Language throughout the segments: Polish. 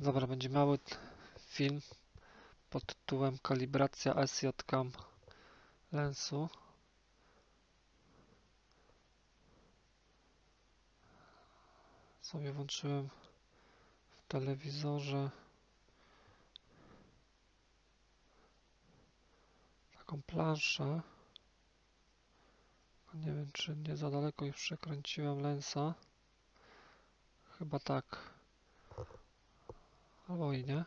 Dobra, będzie mały film pod tytułem Kalibracja SJ-CAM lensu. Sobie włączyłem w telewizorze taką planszę. Nie wiem, czy nie za daleko już przekręciłem lensa. Chyba tak. Albo i nie.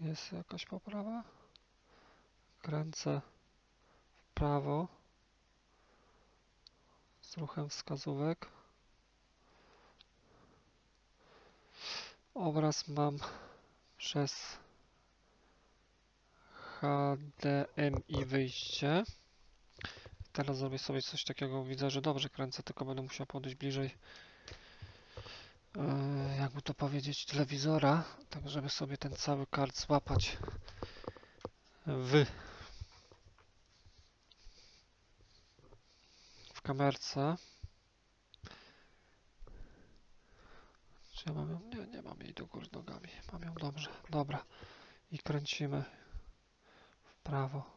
Jest jakaś poprawa? Kręcę w prawo z ruchem wskazówek. Obraz mam przez HDMI wyjście. Teraz zrobię sobie coś takiego. Widzę, że dobrze kręcę, tylko będę musiał podejść bliżej jakby to powiedzieć, telewizora, tak żeby sobie ten cały kart złapać w, w kamerce. Czy ja mam ją? Nie, nie mam jej do góry nogami. Mam ją dobrze. Dobra. I kręcimy w prawo.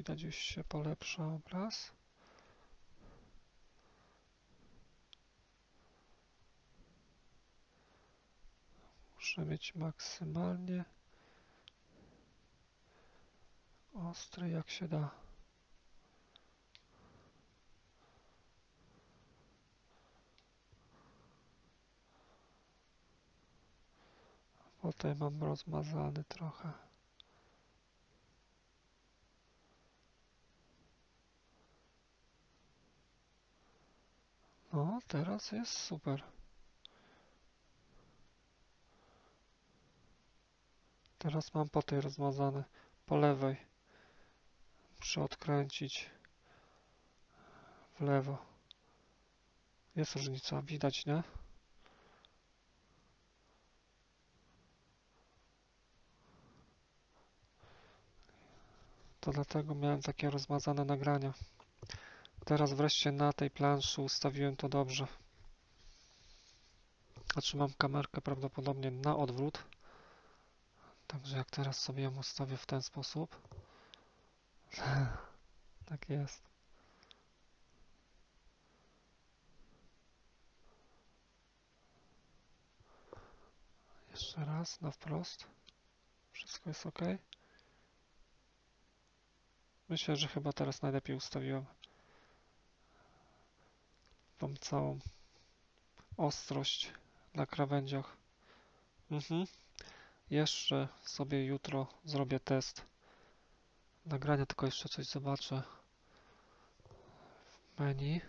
Widać już się polepsza obraz. Muszę mieć maksymalnie ostry jak się da. Potem mam rozmazany trochę. No, teraz jest super. Teraz mam po tej rozmazane, po lewej. Muszę odkręcić w lewo. Jest różnica, widać, nie? To dlatego miałem takie rozmazane nagrania. Teraz wreszcie na tej planszy ustawiłem to dobrze. Otrzymam kamerkę prawdopodobnie na odwrót. Także jak teraz sobie ją ustawię w ten sposób. tak jest. Jeszcze raz na wprost. Wszystko jest ok. Myślę, że chyba teraz najlepiej ustawiłem tą całą ostrość na krawędziach. Mhm. Jeszcze sobie jutro zrobię test nagrania, tylko jeszcze coś zobaczę w menu.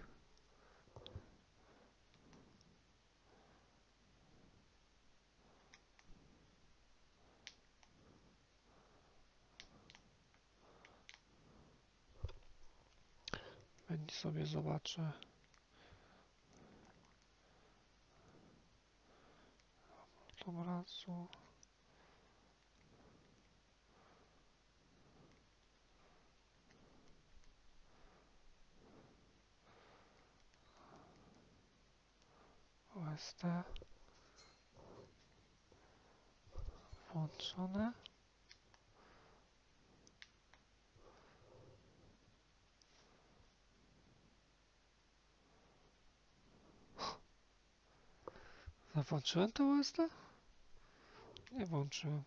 Sobie zobaczę. Obrazu. OST włączone. Włączyłem to OST? Nie włączyłem.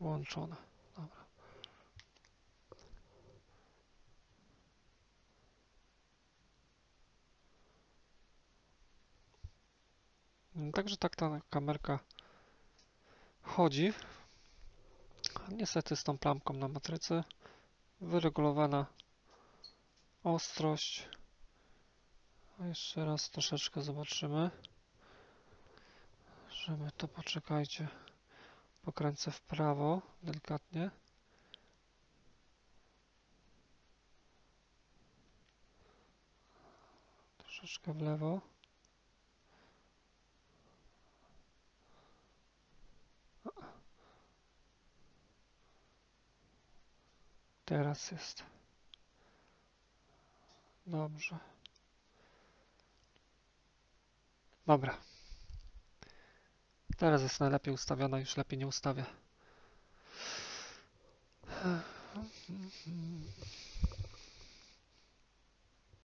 Włączone. Dobra. Mm, Także tak ta kamerka chodzi. Niestety z tą plamką na matrycy. Wyregulowana ostrość. A jeszcze raz troszeczkę zobaczymy. Żeby to poczekajcie. Pokręcę w prawo delikatnie. Troszeczkę w lewo. Teraz jest. Dobrze. Dobra. Teraz jest najlepiej ustawiona, już lepiej nie ustawię.